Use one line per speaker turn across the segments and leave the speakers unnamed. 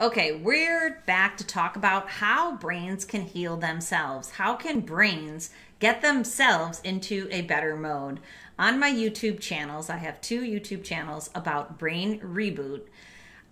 Okay, we're back to talk about how brains can heal themselves. How can brains get themselves into a better mode? On my YouTube channels, I have two YouTube channels about brain reboot.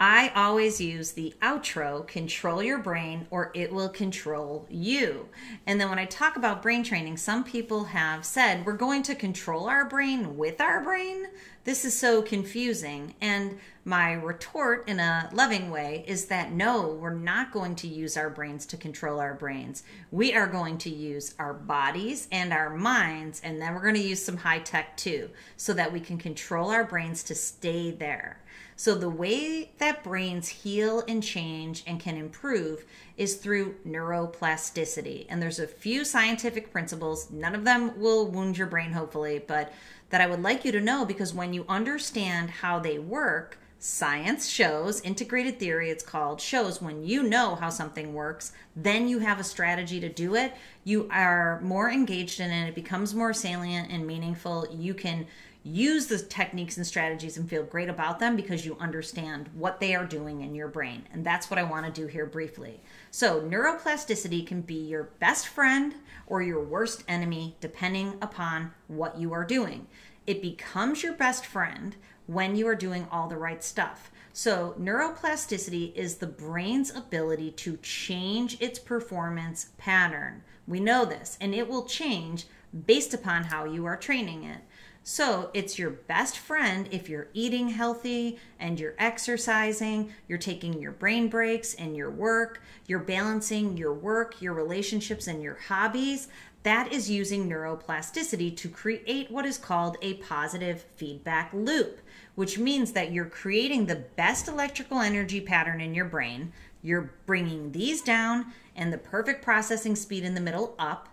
I always use the outro control your brain or it will control you. And then when I talk about brain training, some people have said we're going to control our brain with our brain. This is so confusing. And my retort in a loving way is that no, we're not going to use our brains to control our brains. We are going to use our bodies and our minds, and then we're going to use some high tech too, so that we can control our brains to stay there. So, the way that brains heal and change and can improve is through neuroplasticity. And there's a few scientific principles, none of them will wound your brain, hopefully, but that I would like you to know because when you understand how they work, science shows, integrated theory, it's called, shows when you know how something works, then you have a strategy to do it. You are more engaged in it, it becomes more salient and meaningful. You can use the techniques and strategies and feel great about them because you understand what they are doing in your brain. And that's what I want to do here briefly. So, neuroplasticity can be your best friend or your worst enemy depending upon what you are doing. It becomes your best friend when you are doing all the right stuff. So, neuroplasticity is the brain's ability to change its performance pattern. We know this, and it will change based upon how you are training it. So it's your best friend if you're eating healthy and you're exercising, you're taking your brain breaks and your work, you're balancing your work, your relationships, and your hobbies. That is using neuroplasticity to create what is called a positive feedback loop, which means that you're creating the best electrical energy pattern in your brain. You're bringing these down and the perfect processing speed in the middle up.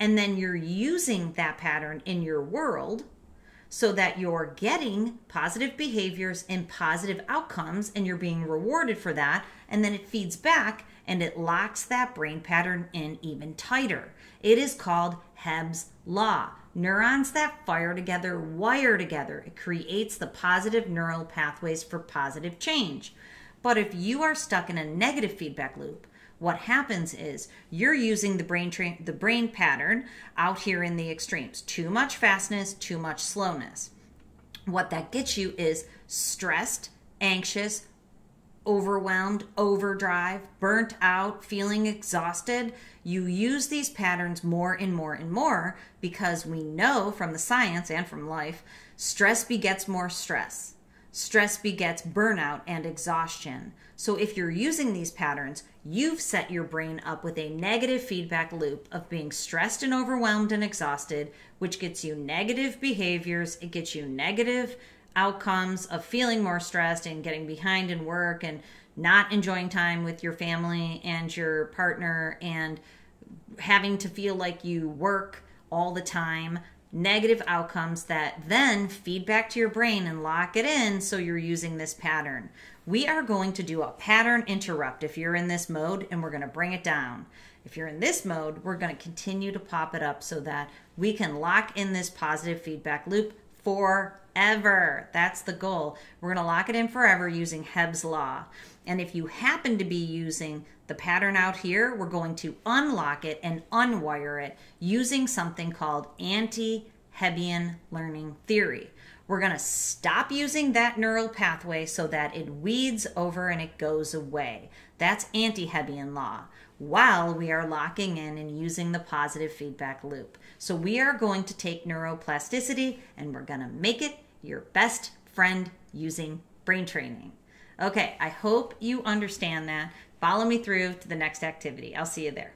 And then you're using that pattern in your world so that you're getting positive behaviors and positive outcomes and you're being rewarded for that. And then it feeds back and it locks that brain pattern in even tighter. It is called Hebb's Law. Neurons that fire together wire together. It creates the positive neural pathways for positive change. But if you are stuck in a negative feedback loop, what happens is you're using the brain tra- the brain pattern out here in the extremes. Too much fastness too much slowness. What that gets you is stressed anxious overwhelmed overdrive burnt out feeling exhausted. You use these patterns more and more and more because we know from the science and from life stress begets more stress stress begets burnout and exhaustion. So, if you're using these patterns, you've set your brain up with a negative feedback loop of being stressed and overwhelmed and exhausted, which gets you negative behaviors. It gets you negative outcomes of feeling more stressed and getting behind in work and not enjoying time with your family and your partner and having to feel like you work all the time negative outcomes that then feed back to your brain and lock it in so you're using this pattern. We are going to do a pattern interrupt if you're in this mode and we're going to bring it down. If you're in this mode, we're going to continue to pop it up so that we can lock in this positive feedback loop forever. That's the goal. We're going to lock it in forever using Hebb's Law. And if you happen to be using the pattern out here, we're going to unlock it and unwire it using something called anti Hebbian learning theory. We're going to stop using that neural pathway so that it weeds over and it goes away. That's anti Hebbian law while we are locking in and using the positive feedback loop. So we are going to take neuroplasticity and we're going to make it your best friend using brain training. Okay, I hope you understand that. Follow me through to the next activity. I'll see you there.